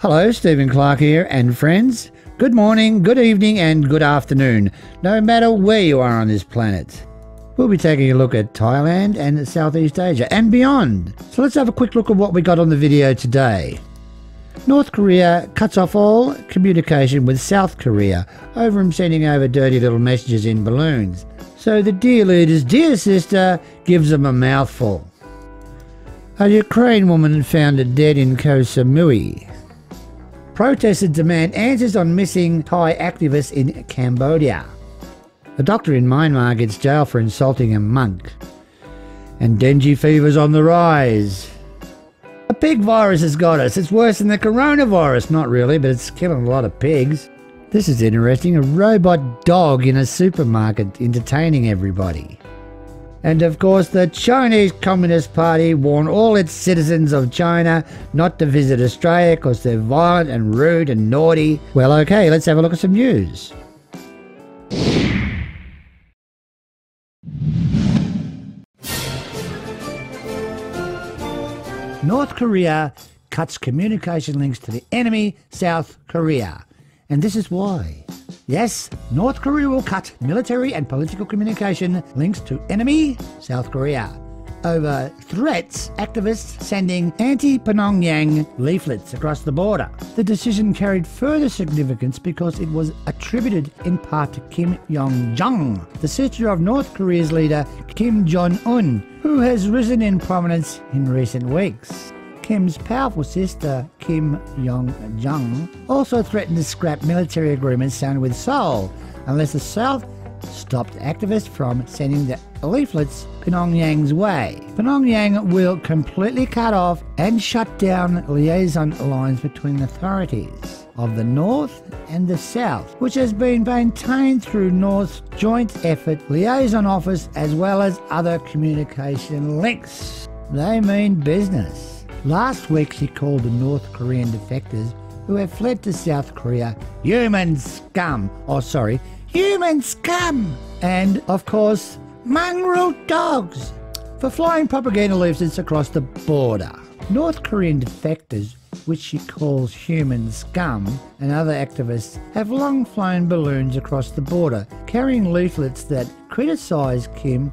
Hello, Stephen Clark here, and friends. Good morning, good evening, and good afternoon, no matter where you are on this planet. We'll be taking a look at Thailand and Southeast Asia and beyond. So let's have a quick look at what we got on the video today. North Korea cuts off all communication with South Korea over him sending over dirty little messages in balloons. So the dear leader's dear sister gives them a mouthful. A Ukraine woman found dead in Koh Samui. Protesters demand answers on missing Thai activists in Cambodia. A doctor in Myanmar gets jail for insulting a monk. And dengue fever's on the rise. A pig virus has got us. It's worse than the coronavirus. Not really, but it's killing a lot of pigs. This is interesting. A robot dog in a supermarket entertaining everybody. And of course, the Chinese Communist Party warned all its citizens of China not to visit Australia because they're violent and rude and naughty. Well, okay, let's have a look at some news. North Korea cuts communication links to the enemy, South Korea. And this is why. Yes, North Korea will cut military and political communication links to enemy South Korea over threats activists sending anti-Pyongyang leaflets across the border. The decision carried further significance because it was attributed in part to Kim Yo-jong, the sister of North Korea's leader Kim Jong-un, who has risen in prominence in recent weeks. Kim's powerful sister, Kim Yo Jong, also threatened to scrap military agreements signed with Seoul unless the South stopped activists from sending the leaflets Pyongyang's way. Pyongyang will completely cut off and shut down liaison lines between authorities of the North and the South, which has been maintained through North's joint effort liaison office as well as other communication links. They mean business. Last week, she called the North Korean defectors who have fled to South Korea human scum. Oh, sorry, human scum. And, of course, mongrel dogs for flying propaganda leaflets across the border. North Korean defectors, which she calls human scum, and other activists have long flown balloons across the border carrying leaflets that criticise Kim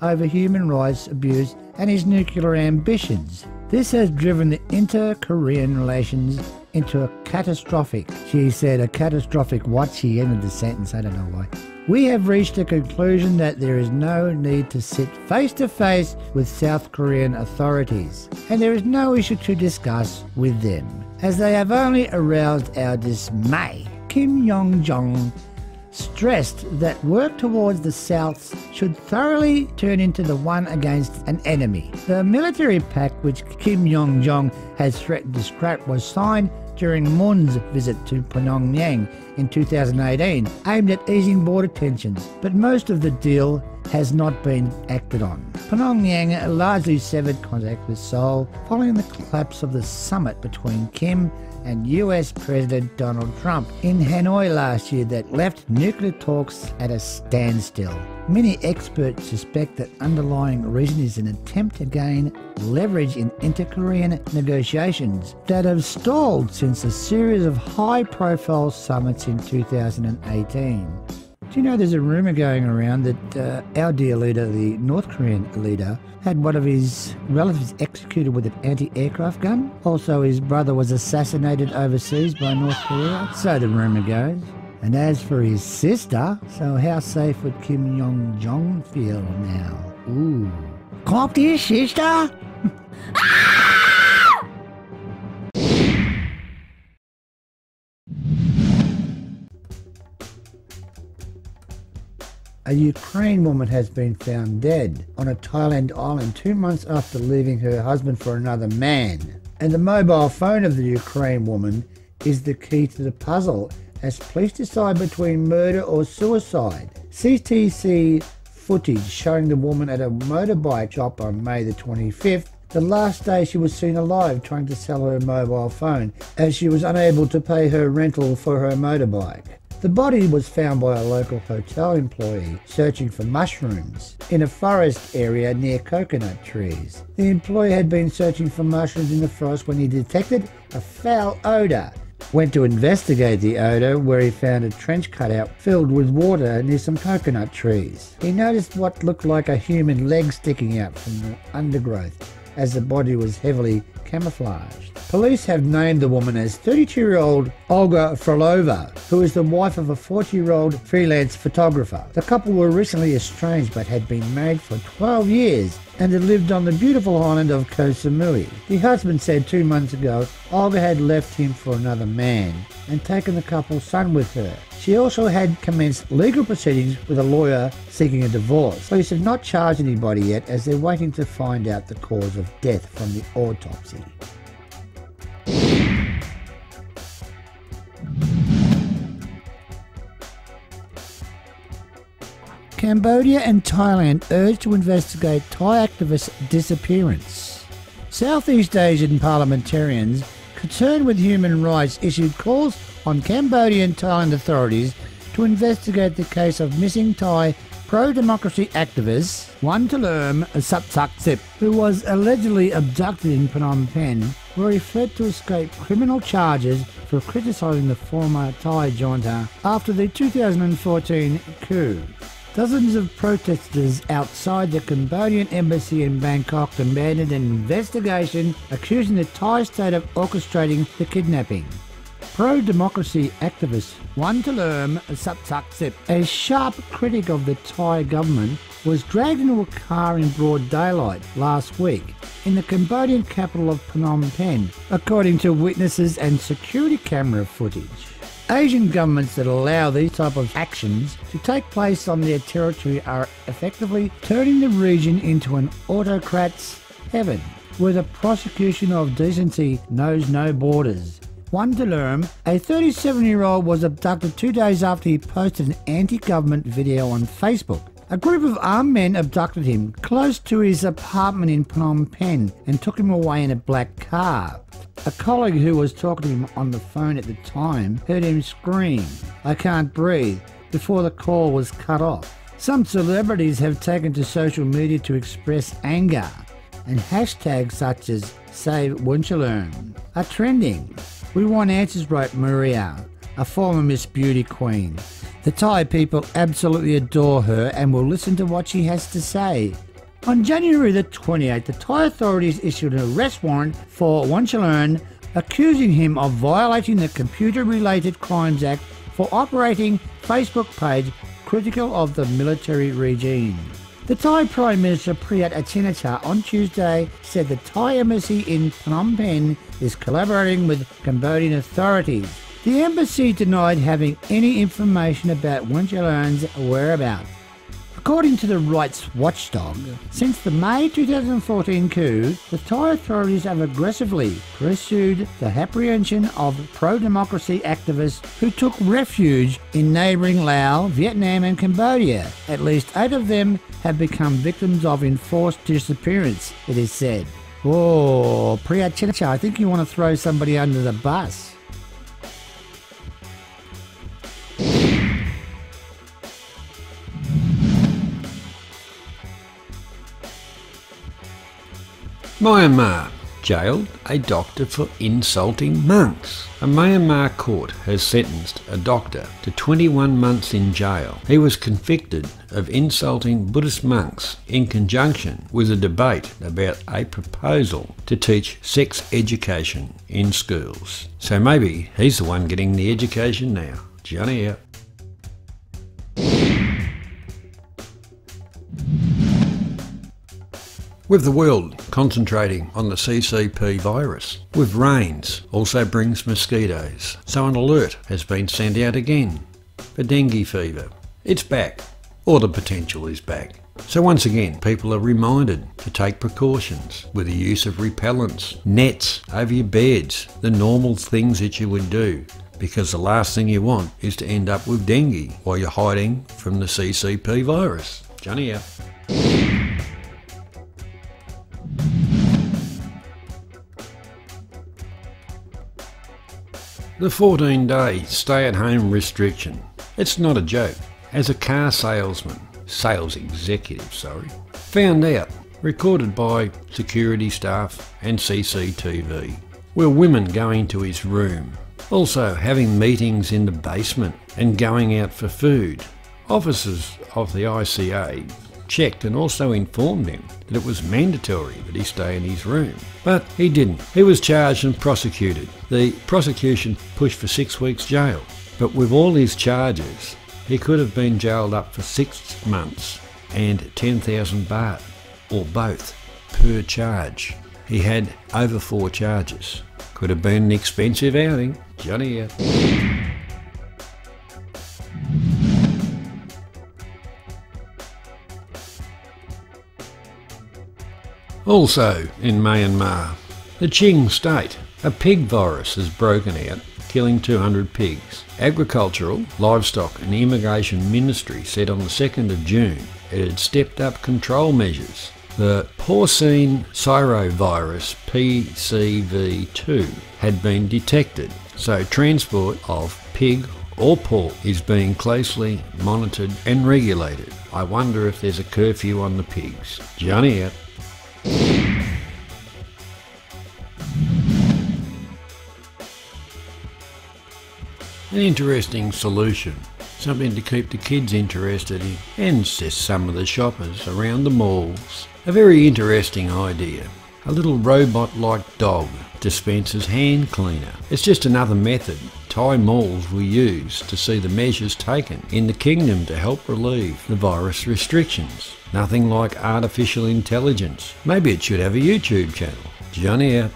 over human rights abuse and his nuclear ambitions. This has driven the inter-Korean relations into a catastrophic, she said, a catastrophic what? She ended the sentence, I don't know why. We have reached a conclusion that there is no need to sit face to face with South Korean authorities, and there is no issue to discuss with them, as they have only aroused our dismay. Kim Yo Jong stressed that work towards the South should thoroughly turn into the one against an enemy. The military pact which Kim Yo Jong has threatened to scrap was signed during Moon's visit to Pyongyang in 2018, aimed at easing border tensions, but most of the deal has not been acted on. Pyongyang largely severed contact with Seoul following the collapse of the summit between Kim and US President Donald Trump in Hanoi last year that left nuclear talks at a standstill. Many experts suspect that underlying reason is an attempt to gain leverage in inter-Korean negotiations that have stalled since a series of high-profile summits in 2018. Do you know there's a rumour going around that uh, our dear leader, the North Korean leader, had one of his relatives executed with an anti-aircraft gun? Also, his brother was assassinated overseas by North Korea, so the rumour goes. And as for his sister, so how safe would Kim Jong Jong feel now? Ooh. Cop his sister? A Ukraine woman has been found dead on a Thailand island two months after leaving her husband for another man. And the mobile phone of the Ukraine woman is the key to the puzzle as police decide between murder or suicide. CTC footage showing the woman at a motorbike shop on May the 25th, the last day she was seen alive trying to sell her mobile phone as she was unable to pay her rental for her motorbike. The body was found by a local hotel employee searching for mushrooms in a forest area near coconut trees. The employee had been searching for mushrooms in the forest when he detected a foul odour went to investigate the odour where he found a trench cutout filled with water near some coconut trees. He noticed what looked like a human leg sticking out from the undergrowth as the body was heavily camouflaged. Police have named the woman as 32-year-old Olga Frolova, who is the wife of a 40-year-old freelance photographer. The couple were recently estranged but had been married for 12 years and had lived on the beautiful island of Koh Samui. The husband said two months ago Olga had left him for another man and taken the couple's son with her. She also had commenced legal proceedings with a lawyer seeking a divorce. Police have not charged anybody yet as they're waiting to find out the cause of death from the autopsy. Cambodia and Thailand urge to investigate Thai activist disappearance. Southeast Asian parliamentarians concerned with human rights issued calls on Cambodian Thailand authorities to investigate the case of missing Thai pro-democracy activist Wanchalearm Sapsak who was allegedly abducted in Phnom Penh, where he fled to escape criminal charges for criticising the former Thai junta after the 2014 coup. Dozens of protesters outside the Cambodian embassy in Bangkok demanded an investigation accusing the Thai state of orchestrating the kidnapping. Pro-democracy activist Wanchalearm Satsaksit, a sharp critic of the Thai government, was dragged into a car in broad daylight last week in the Cambodian capital of Phnom Penh, according to witnesses and security camera footage. Asian governments that allow these type of actions to take place on their territory are effectively turning the region into an autocrat's heaven, where the prosecution of decency knows no borders. Wanchalearm, a 37-year-old, was abducted two days after he posted an anti-government video on Facebook. A group of armed men abducted him close to his apartment in Phnom Penh and took him away in a black car. A colleague who was talking to him on the phone at the time heard him scream, I can't breathe, before the call was cut off. Some celebrities have taken to social media to express anger, and hashtags such as Save Wanchalearm are trending. We want answers, wrote Maria, a former Miss Beauty queen. The Thai people absolutely adore her and will listen to what she has to say. On January the 28th, the Thai authorities issued an arrest warrant for Wanchalearm, accusing him of violating the Computer Related Crimes Act for operating Facebook page critical of the military regime. The Thai Prime Minister Prayut Chan-o-cha on Tuesday said the Thai embassy in Phnom Penh is collaborating with Cambodian authorities. The embassy denied having any information about Wanchalearm's whereabouts. According to the rights watchdog, since the May 2014 coup, the Thai authorities have aggressively pursued the apprehension of pro-democracy activists who took refuge in neighbouring Laos, Vietnam and Cambodia. At least eight of them have become victims of enforced disappearance, it is said. Oh, Chan-o-cha, I think you want to throw somebody under the bus. Myanmar jailed a doctor for insulting monks. A Myanmar court has sentenced a doctor to 21 months in jail. He was convicted of insulting Buddhist monks in conjunction with a debate about a proposal to teach sex education in schools. So maybe he's the one getting the education now. Johnny out. With the world concentrating on the CCP virus, with rains also brings mosquitoes, so an alert has been sent out again for dengue fever. It's back, or the potential is back. So once again, people are reminded to take precautions with the use of repellents, nets over your beds, the normal things that you would do because the last thing you want is to end up with dengue while you're hiding from the CCP virus. Johnny out. The 14 day stay at home restriction It's not a joke. As a car salesman, sales executive, sorry, found out, recorded by security staff and CCTV, were women going to his room, also having meetings in the basement and going out for food. Officers of the ICA checked and also informed him that it was mandatory that he stay in his room. But he didn't. He was charged and prosecuted. The prosecution pushed for six weeks jail. But with all his charges, he could have been jailed up for six months and 10,000 baht, or both, per charge. He had over four charges. Could have been an expensive outing. Johnny out. Also in Myanmar, the Chin state, a pig virus has broken out, killing 200 pigs. Agricultural, Livestock and Irrigation Ministry said on the 2nd of June it had stepped up control measures. The porcine circovirus PCV2 had been detected, so transport of pig or pork is being closely monitored and regulated. I wonder if there's a curfew on the pigs. Johnny out. An interesting solution, something to keep the kids interested in, and says some of the shoppers around the malls. A very interesting idea. A little robot-like dog dispenses hand cleaner. It's just another method Thai malls will use to see the measures taken in the kingdom to help relieve the virus restrictions. Nothing like artificial intelligence. Maybe it should have a YouTube channel. Johnny out.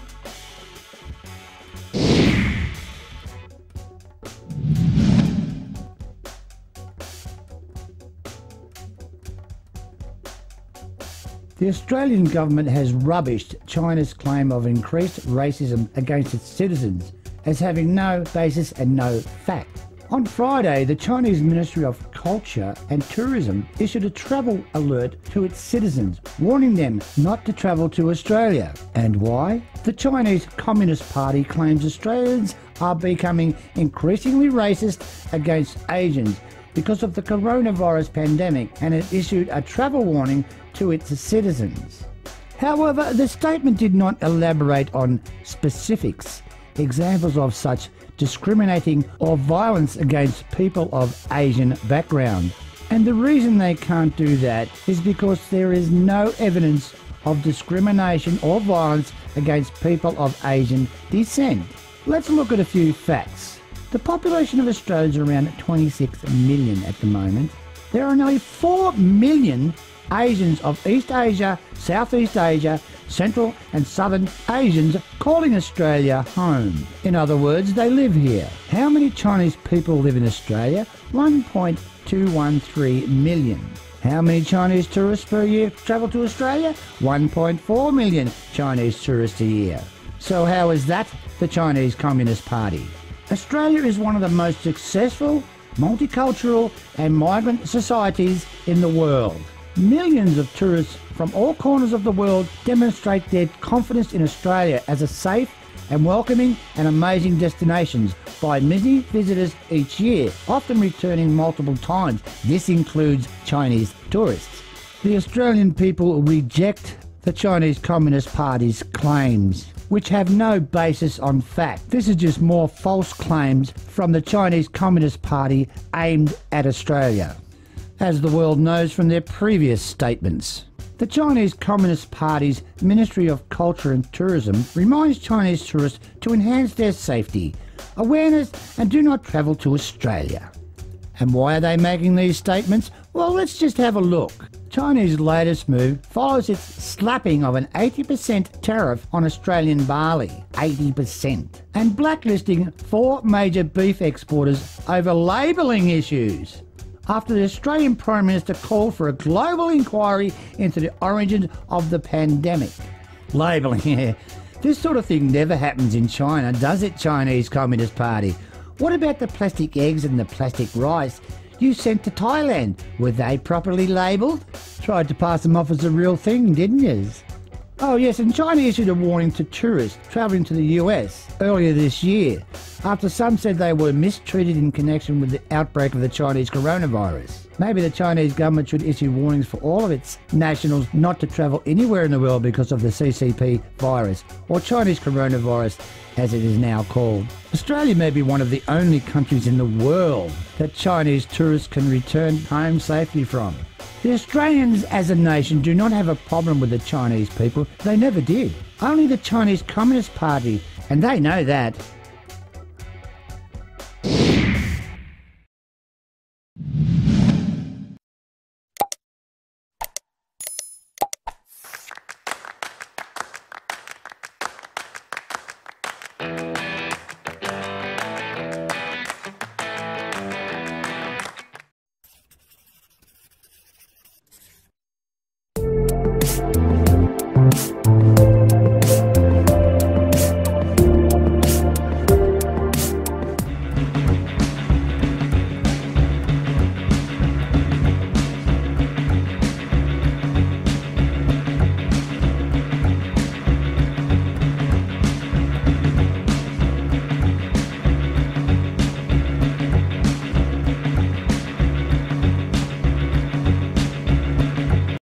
The Australian government has rubbished China's claim of increased racism against its citizens as having no basis and no fact. On Friday, the Chinese Ministry of Culture and Tourism issued a travel alert to its citizens, warning them not to travel to Australia. And why? The Chinese Communist Party claims Australians are becoming increasingly racist against Asians because of the coronavirus pandemic and it issued a travel warning to its citizens. However, the statement did not elaborate on specifics, examples of such discriminating or violence against people of Asian background. And the reason they can't do that is because there is no evidence of discrimination or violence against people of Asian descent. Let's look at a few facts. The population of Australia is around 26 million at the moment. There are nearly 4 million Asians of East Asia, Southeast Asia, Central and Southern Asians calling Australia home. In other words, they live here. How many Chinese people live in Australia? 1.213 million. How many Chinese tourists per year travel to Australia? 1.4 million Chinese tourists a year. So how is that the Chinese Communist Party? Australia is one of the most successful, multicultural and migrant societies in the world. Millions of tourists from all corners of the world demonstrate their confidence in Australia as a safe and welcoming and amazing destinations by many visitors each year, often returning multiple times. This includes Chinese tourists. The Australian people reject the Chinese Communist Party's claims, which have no basis on fact. This is just more false claims from the Chinese Communist Party aimed at Australia as the world knows from their previous statements. The Chinese Communist Party's Ministry of Culture and Tourism reminds Chinese tourists to enhance their safety, awareness, and do not travel to Australia. And why are they making these statements? Well, let's just have a look. China's latest move follows its slapping of an 80% tariff on Australian barley, 80%, and blacklisting four major beef exporters over labelling issues after the Australian Prime Minister called for a global inquiry into the origins of the pandemic. Labelling, yeah. This sort of thing never happens in China, does it, Chinese Communist Party? What about the plastic eggs and the plastic rice you sent to Thailand? Were they properly labelled? Tried to pass them off as a real thing, didn't you? Oh yes, and China issued a warning to tourists travelling to the US earlier this year after some said they were mistreated in connection with the outbreak of the Chinese coronavirus. Maybe the Chinese government should issue warnings for all of its nationals not to travel anywhere in the world because of the CCP virus, or Chinese coronavirus as it is now called. Australia may be one of the only countries in the world that Chinese tourists can return home safely from. The Australians as a nation do not have a problem with the Chinese people. They never did. Only the Chinese Communist Party, and they know that,